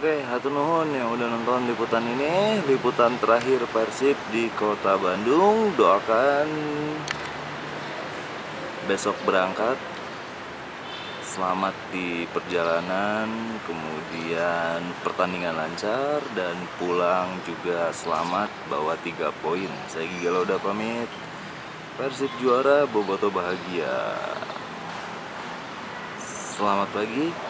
Oke, hatur nuhun yang udah nonton liputan ini, liputan terakhir Persib di Kota Bandung. Doakan besok berangkat selamat di perjalanan, kemudian pertandingan lancar dan pulang juga selamat bawa tiga poin. Saya Gigalo udah pamit. Persib juara, Boboto bahagia. Selamat pagi.